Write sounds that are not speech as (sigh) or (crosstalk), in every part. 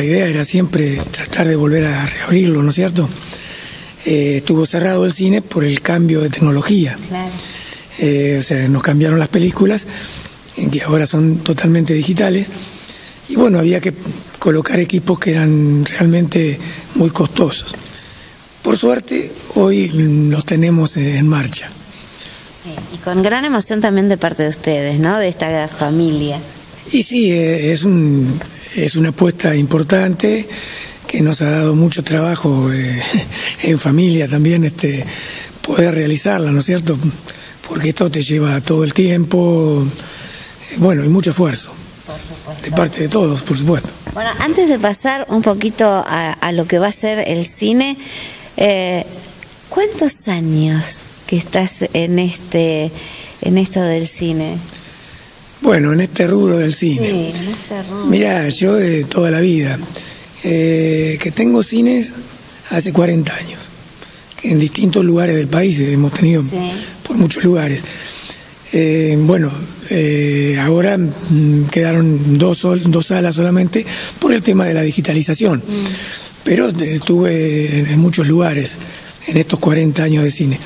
La idea era siempre tratar de volver a reabrirlo, ¿no es cierto? Eh, estuvo cerrado el cine por el cambio de tecnología. Claro. Eh, o sea, nos cambiaron las películas, en que ahora son totalmente digitales. Y bueno, había que colocar equipos que eran realmente muy costosos. Por suerte, hoy los tenemos en marcha. Sí, y con gran emoción también de parte de ustedes, ¿no? De esta familia. Y sí, eh, es, un, es una apuesta importante que nos ha dado mucho trabajo eh, (laughs) en familia también este, poder realizarla, ¿no es cierto? Porque esto te lleva todo el tiempo, bueno, y mucho esfuerzo. De parte de todos, por supuesto. Bueno, antes de pasar un poquito a, a lo que va a ser el cine, eh, ¿cuántos años que estás en este en esto del cine? Bueno, en este rubro del cine. Sí, en este rubro. Mira, yo de toda la vida, eh, que tengo cines hace 40 años, en distintos lugares del país hemos tenido Sí. por muchos lugares. Eh, bueno, eh, ahora mm, quedaron dos, sol- dos salas solamente por el tema de la digitalización, pero estuve en, en muchos lugares en estos 40 años de cine.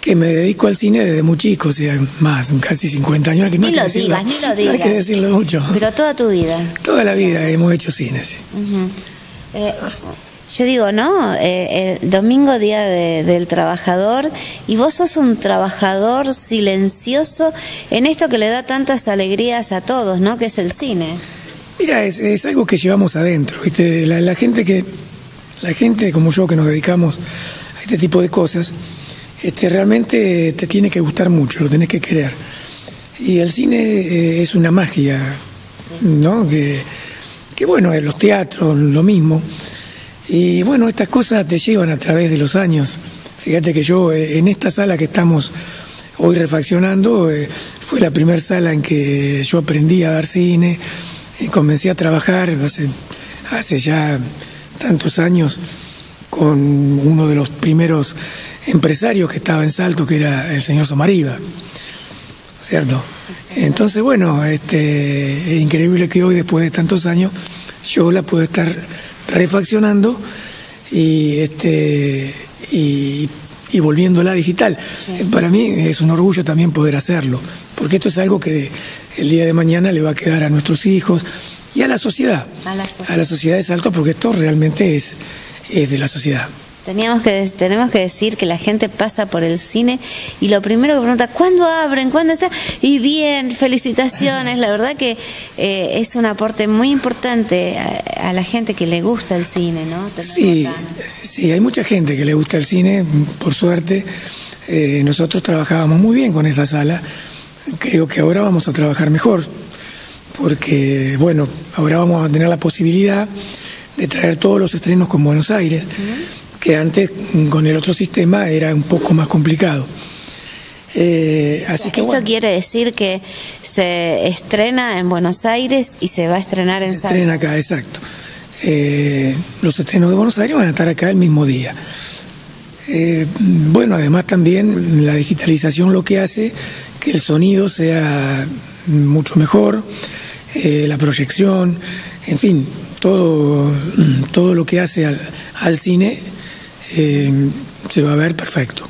Que me dedico al cine desde muy chico, o sea, más, casi 50 años. que Ni lo decirlo- digas, ni lo No hay digas. que decirlo mucho. Pero toda tu vida. Toda la vida hemos hecho cine, sí. Eh, yo digo, ¿no? Eh, el domingo, Día de- del Trabajador, y vos sos un trabajador silencioso en esto que le da tantas alegrías a todos, ¿no? Que es el cine. Mira, es, es algo que llevamos adentro, ¿viste? La, la gente que, la gente como yo que nos dedicamos a este tipo de cosas, este, realmente te tiene que gustar mucho, lo tenés que querer. Y el cine eh, es una magia, ¿no? Que, que bueno, en los teatros, lo mismo. Y bueno, estas cosas te llevan a través de los años. Fíjate que yo eh, en esta sala que estamos hoy refaccionando, eh, fue la primera sala en que yo aprendí a dar cine, y comencé a trabajar hace, hace ya tantos años con uno de los primeros empresarios que estaba en Salto, que era el señor Somariva. ¿Cierto? Entonces, bueno, este, es increíble que hoy, después de tantos años, yo la puedo estar refaccionando y, este, y, y volviéndola digital. Para mí es un orgullo también poder hacerlo, porque esto es algo que el día de mañana le va a quedar a nuestros hijos y a la sociedad. A la sociedad. A la sociedad de Salto, porque esto realmente es de la sociedad. Teníamos que, tenemos que decir que la gente pasa por el cine y lo primero que pregunta, ¿cuándo abren? ¿Cuándo está? Y bien, felicitaciones. La verdad que eh, es un aporte muy importante a, a la gente que le gusta el cine, ¿no? Sí, acá. sí, hay mucha gente que le gusta el cine, por suerte. Eh, nosotros trabajábamos muy bien con esta sala. Creo que ahora vamos a trabajar mejor, porque, bueno, ahora vamos a tener la posibilidad de traer todos los estrenos con Buenos Aires, que antes mm, con el otro sistema era un poco más complicado. Eh, así que Esto bueno, quiere decir que se estrena en Buenos Aires y se va a estrenar en se estrena acá, exacto. Eh, los estrenos de Buenos Aires van a estar acá el mismo día. Eh, bueno, además también la digitalización lo que hace que el sonido sea mucho mejor, la proyección, en fin, todo, todo lo que hace al, al cine eh, se va a ver perfecto.